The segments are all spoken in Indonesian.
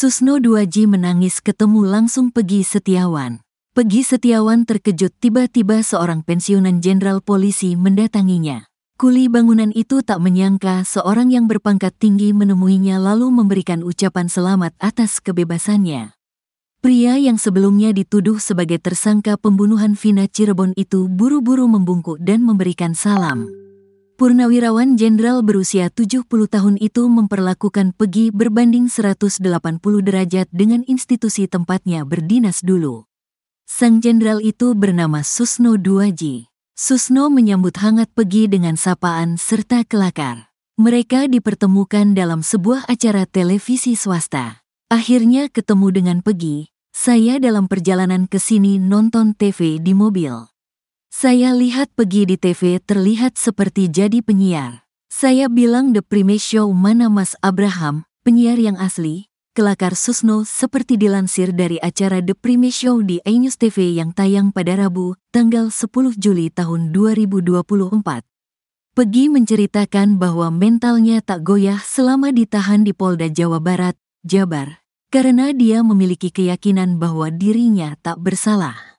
Susno 2G menangis ketemu langsung Pegi Setiawan. Pegi Setiawan terkejut tiba-tiba seorang pensiunan jenderal polisi mendatanginya. Kuli bangunan itu tak menyangka seorang yang berpangkat tinggi menemuinya lalu memberikan ucapan selamat atas kebebasannya. Pria yang sebelumnya dituduh sebagai tersangka pembunuhan Vina Cirebon itu buru-buru membungkuk dan memberikan salam. Purnawirawan Jenderal berusia 70 tahun itu memperlakukan Pegi berbanding 180 derajat dengan institusi tempatnya berdinas dulu. Sang jenderal itu bernama Susno Duaji. Susno menyambut hangat Pegi dengan sapaan serta kelakar. Mereka dipertemukan dalam sebuah acara televisi swasta. Akhirnya ketemu dengan Pegi, saya dalam perjalanan ke sini nonton TV di mobil. Saya lihat pergi di TV terlihat seperti jadi penyiar. Saya bilang The Prime Show mana Mas Abraham, penyiar yang asli, kelakar Susno seperti dilansir dari acara The Prime Show di iNews TV yang tayang pada Rabu, tanggal 10 Juli tahun 2024. Pegi menceritakan bahwa mentalnya tak goyah selama ditahan di Polda Jawa Barat, Jabar, karena dia memiliki keyakinan bahwa dirinya tak bersalah.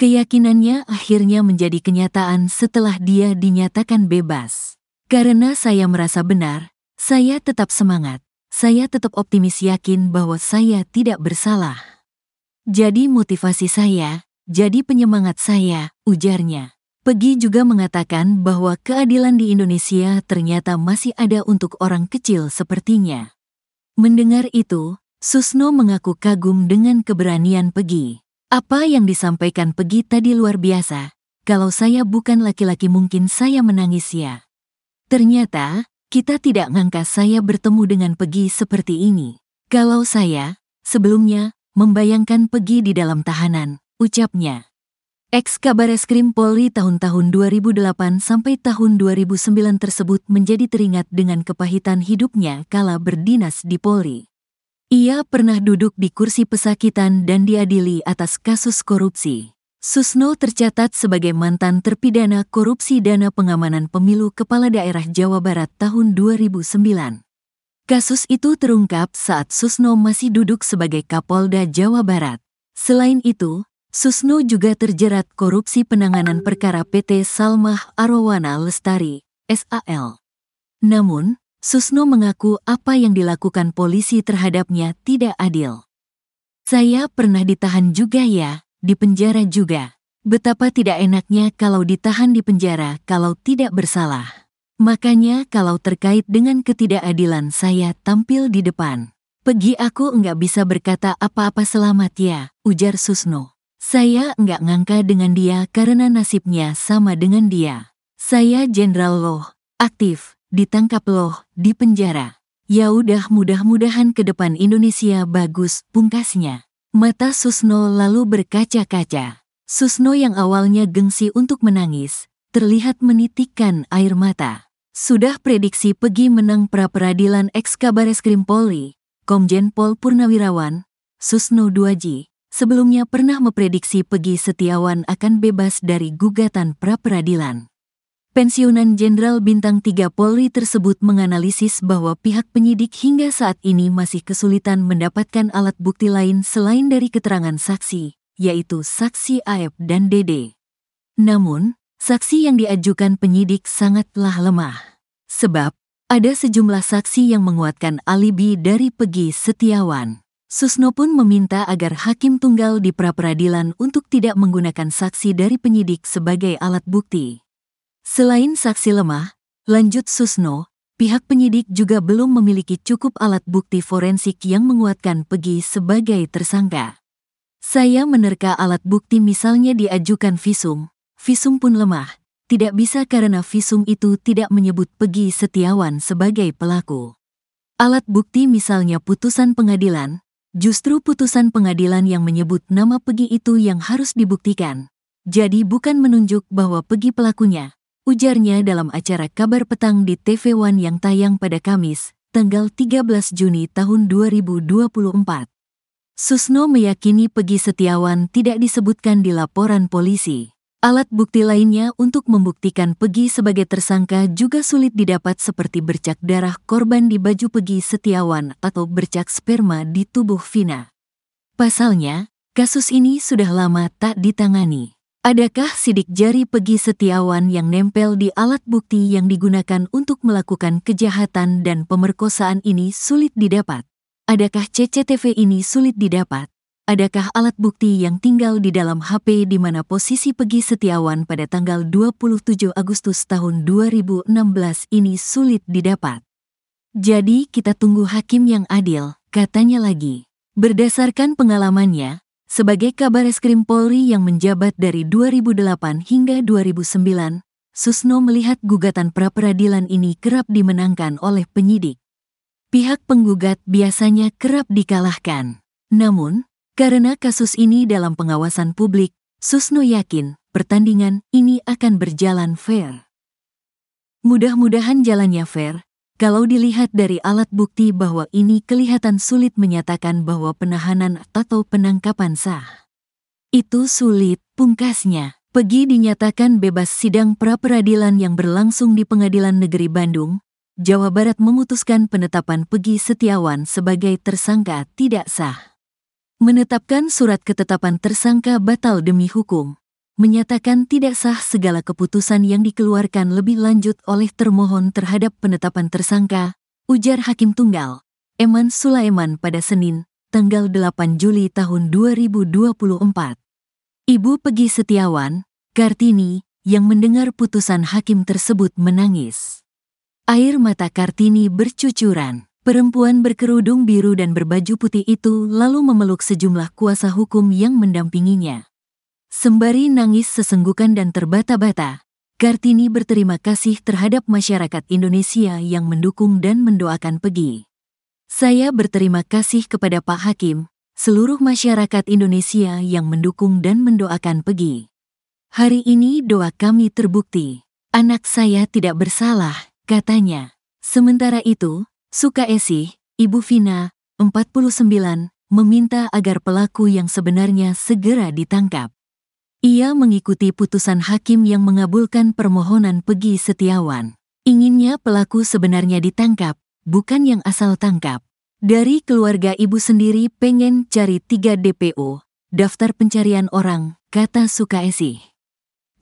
Keyakinannya akhirnya menjadi kenyataan setelah dia dinyatakan bebas. Karena saya merasa benar, saya tetap semangat, saya tetap optimis yakin bahwa saya tidak bersalah. Jadi motivasi saya, jadi penyemangat saya, ujarnya. Pegi juga mengatakan bahwa keadilan di Indonesia ternyata masih ada untuk orang kecil sepertinya. Mendengar itu, Susno mengaku kagum dengan keberanian Pegi. Apa yang disampaikan Pegi tadi luar biasa. Kalau saya bukan laki-laki mungkin saya menangis ya. Ternyata, kita tidak ngangka saya bertemu dengan Pegi seperti ini. Kalau saya, sebelumnya, membayangkan Pegi di dalam tahanan, ucapnya. Ex kabar eskrim Polri tahun-tahun 2008 sampai tahun 2009 tersebut menjadi teringat dengan kepahitan hidupnya kala berdinas di Polri. Ia pernah duduk di kursi pesakitan dan diadili atas kasus korupsi. Susno tercatat sebagai mantan terpidana korupsi dana pengamanan pemilu kepala daerah Jawa Barat tahun 2009. Kasus itu terungkap saat Susno masih duduk sebagai Kapolda Jawa Barat. Selain itu, Susno juga terjerat korupsi penanganan perkara PT Salmah Arwana Lestari, SAL. Namun, Susno mengaku apa yang dilakukan polisi terhadapnya tidak adil. Saya pernah ditahan juga ya, di penjara juga. Betapa tidak enaknya kalau ditahan di penjara kalau tidak bersalah. Makanya kalau terkait dengan ketidakadilan saya tampil di depan. Pergi aku enggak bisa berkata apa-apa selamat ya, ujar Susno. Saya enggak ngangka dengan dia karena nasibnya sama dengan dia. Saya jenderal loh, aktif, ditangkap loh, di penjara. Ya udah mudah-mudahan ke depan Indonesia bagus, pungkasnya. Mata Susno lalu berkaca-kaca. Susno yang awalnya gengsi untuk menangis, terlihat menitikkan air mata. Sudah prediksi Pegi menang pra-peradilan ex kabar eskrim Polri, Komjen Pol Purnawirawan, Susno Duaji, sebelumnya pernah memprediksi Pegi Setiawan akan bebas dari gugatan pra-peradilan. Pensiunan Jenderal Bintang 3 Polri tersebut menganalisis bahwa pihak penyidik hingga saat ini masih kesulitan mendapatkan alat bukti lain selain dari keterangan saksi, yaitu saksi Aep dan Dede. Namun, saksi yang diajukan penyidik sangatlah lemah. Sebab, ada sejumlah saksi yang menguatkan alibi dari Pegi Setiawan. Susno pun meminta agar hakim tunggal di pra-peradilan untuk tidak menggunakan saksi dari penyidik sebagai alat bukti. Selain saksi lemah, lanjut Susno, pihak penyidik juga belum memiliki cukup alat bukti forensik yang menguatkan Pegi sebagai tersangka. Saya menerka alat bukti misalnya diajukan visum, visum pun lemah, tidak bisa karena visum itu tidak menyebut Pegi Setiawan sebagai pelaku. Alat bukti misalnya putusan pengadilan, justru putusan pengadilan yang menyebut nama Pegi itu yang harus dibuktikan. Jadi bukan menunjuk bahwa Pegi pelakunya, Ujarnya dalam acara kabar petang di TV One yang tayang pada Kamis, tanggal 13 Juni tahun 2024. Susno meyakini Pegi Setiawan tidak disebutkan di laporan polisi. Alat bukti lainnya untuk membuktikan Pegi sebagai tersangka juga sulit didapat seperti bercak darah korban di baju Pegi Setiawan atau bercak sperma di tubuh Vina. Pasalnya, kasus ini sudah lama tak ditangani. Adakah sidik jari Pegi Setiawan yang nempel di alat bukti yang digunakan untuk melakukan kejahatan dan pemerkosaan ini sulit didapat? Adakah CCTV ini sulit didapat? Adakah alat bukti yang tinggal di dalam HP di mana posisi Pegi Setiawan pada tanggal 27 Agustus tahun 2016 ini sulit didapat? Jadi kita tunggu hakim yang adil, katanya lagi. Berdasarkan pengalamannya, sebagai kabar eskrim Polri yang menjabat dari 2008 hingga 2009, Susno melihat gugatan pra-peradilan ini kerap dimenangkan oleh penyidik. Pihak penggugat biasanya kerap dikalahkan. Namun, karena kasus ini dalam pengawasan publik, Susno yakin pertandingan ini akan berjalan fair. Mudah-mudahan jalannya fair, kalau dilihat dari alat bukti bahwa ini kelihatan sulit menyatakan bahwa penahanan atau penangkapan sah. Itu sulit, pungkasnya. Pegi dinyatakan bebas sidang pra-peradilan yang berlangsung di Pengadilan Negeri Bandung, Jawa Barat memutuskan penetapan Pegi Setiawan sebagai tersangka tidak sah. Menetapkan surat ketetapan tersangka batal demi hukum menyatakan tidak sah segala keputusan yang dikeluarkan lebih lanjut oleh termohon terhadap penetapan tersangka, ujar Hakim Tunggal, Eman Sulaiman pada Senin, tanggal 8 Juli tahun 2024. Ibu Pegi Setiawan, Kartini, yang mendengar putusan hakim tersebut menangis. Air mata Kartini bercucuran. Perempuan berkerudung biru dan berbaju putih itu lalu memeluk sejumlah kuasa hukum yang mendampinginya. Sembari nangis sesenggukan dan terbata-bata, Kartini berterima kasih terhadap masyarakat Indonesia yang mendukung dan mendoakan Pegi. Saya berterima kasih kepada Pak Hakim, seluruh masyarakat Indonesia yang mendukung dan mendoakan Pegi. Hari ini doa kami terbukti. Anak saya tidak bersalah, katanya. Sementara itu, Suka Esi, Ibu Vina, 49, meminta agar pelaku yang sebenarnya segera ditangkap. Ia mengikuti putusan hakim yang mengabulkan permohonan Pegi Setiawan. Inginnya pelaku sebenarnya ditangkap, bukan yang asal tangkap. Dari keluarga ibu sendiri pengen cari tiga DPO, daftar pencarian orang, kata Sukaesi.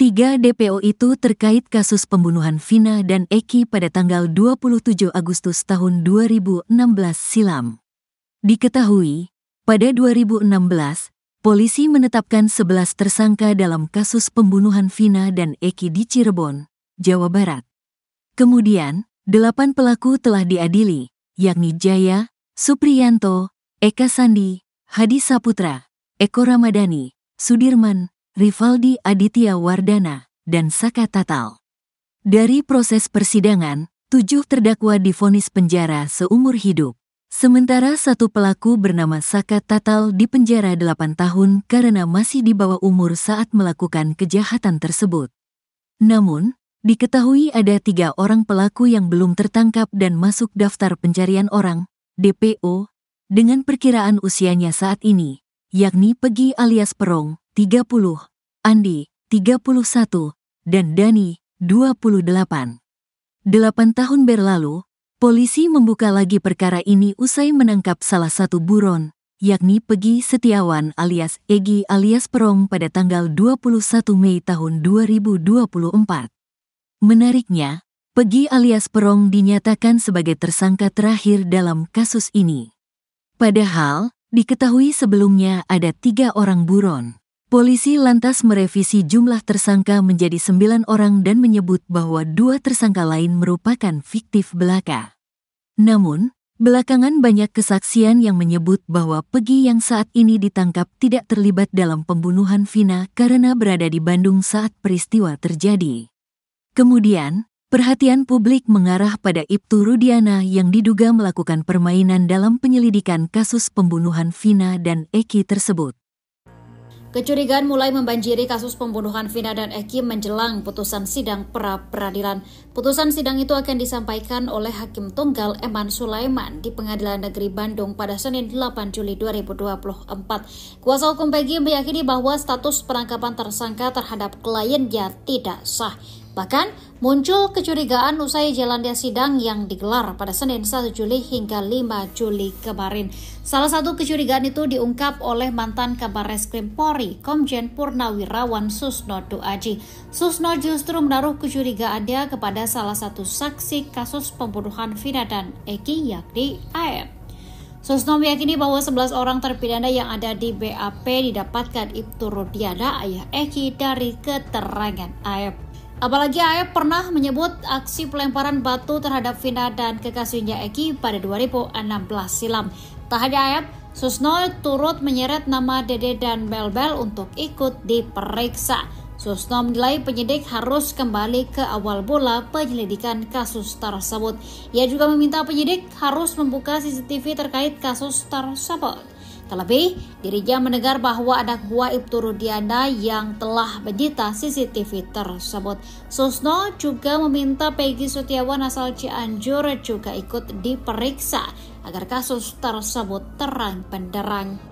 Tiga DPO itu terkait kasus pembunuhan Vina dan Eki pada tanggal 27 Agustus tahun 2016 silam. Diketahui, pada 2016, Polisi menetapkan 11 tersangka dalam kasus pembunuhan Vina dan Eki di Cirebon, Jawa Barat. Kemudian, delapan pelaku telah diadili, yakni Jaya, Supriyanto, Eka Sandi, Hadi Saputra, Eko Ramadhani, Sudirman, Rivaldi Aditya Wardana, dan Saka Tatal. Dari proses persidangan, tujuh terdakwa difonis penjara seumur hidup. Sementara satu pelaku bernama Saka Tatal dipenjara 8 tahun karena masih di bawah umur saat melakukan kejahatan tersebut. Namun, diketahui ada tiga orang pelaku yang belum tertangkap dan masuk daftar pencarian orang, DPO, dengan perkiraan usianya saat ini, yakni Pegi alias Perong, 30, Andi, 31, dan Dani, 28. Delapan tahun berlalu, Polisi membuka lagi perkara ini usai menangkap salah satu buron, yakni Pegi Setiawan alias Egi alias Perong pada tanggal 21 Mei tahun 2024. Menariknya, Pegi alias Perong dinyatakan sebagai tersangka terakhir dalam kasus ini. Padahal, diketahui sebelumnya ada tiga orang buron. Polisi lantas merevisi jumlah tersangka menjadi sembilan orang dan menyebut bahwa dua tersangka lain merupakan fiktif belaka. Namun, belakangan banyak kesaksian yang menyebut bahwa Pegi yang saat ini ditangkap tidak terlibat dalam pembunuhan Vina karena berada di Bandung saat peristiwa terjadi. Kemudian, perhatian publik mengarah pada Ibtu Rudiana yang diduga melakukan permainan dalam penyelidikan kasus pembunuhan Vina dan Eki tersebut. Kecurigaan mulai membanjiri kasus pembunuhan Vina dan Eki menjelang putusan sidang pra peradilan. Putusan sidang itu akan disampaikan oleh Hakim Tunggal Eman Sulaiman di Pengadilan Negeri Bandung pada Senin 8 Juli 2024. Kuasa hukum Peggy meyakini bahwa status penangkapan tersangka terhadap kliennya tidak sah. Bahkan muncul kecurigaan usai jalannya sidang yang digelar pada Senin 1 Juli hingga 5 Juli kemarin. Salah satu kecurigaan itu diungkap oleh mantan Kabar Reskrim Polri, Komjen Purnawirawan Susno Duaji. Susno justru menaruh kecurigaannya kepada salah satu saksi kasus pembunuhan Vina dan Eki yakni AF. Susno meyakini bahwa 11 orang terpidana yang ada di BAP didapatkan Ibtu Rudiana ayah Eki dari keterangan AF. Apalagi Aep pernah menyebut aksi pelemparan batu terhadap Vina dan kekasihnya Eki pada 2016 silam. Tak hanya Aep, Susno turut menyeret nama Dede dan Belbel untuk ikut diperiksa. Susno menilai penyidik harus kembali ke awal bola penyelidikan kasus tersebut. Ia juga meminta penyidik harus membuka CCTV terkait kasus tersebut. Terlebih, dirinya mendengar bahwa ada gua Ibtu Rudiana yang telah menyita CCTV tersebut. Susno juga meminta Peggy Setiawan asal Cianjur juga ikut diperiksa agar kasus tersebut terang benderang.